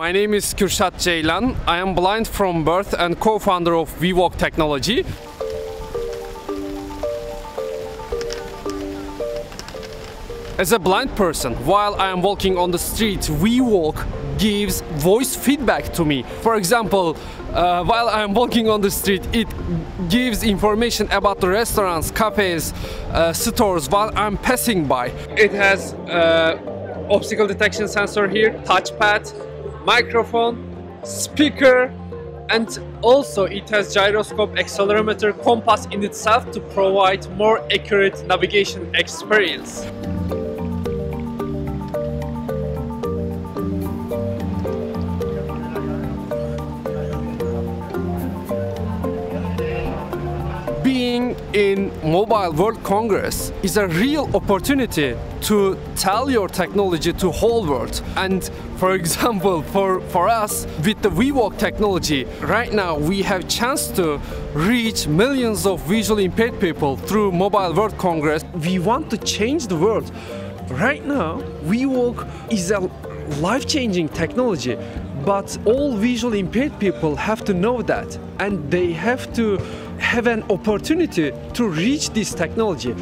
My name is Kürşat Ceylan. I am blind from birth and co-founder of WeWalk Technology. As a blind person, while I am walking on the street, WeWalk gives voice feedback to me. For example, uh, while I am walking on the street, it gives information about the restaurants, cafes, uh, stores while I'm passing by. It has uh, obstacle detection sensor here, touchpad, microphone, speaker, and also it has gyroscope, accelerometer, compass in itself to provide more accurate navigation experience. Being in Mobile World Congress is a real opportunity to tell your technology to whole world. And for example, for, for us with the WeWalk technology, right now we have chance to reach millions of visually impaired people through Mobile World Congress. We want to change the world. Right now, WeWalk is a life-changing technology but all visually impaired people have to know that and they have to have an opportunity to reach this technology.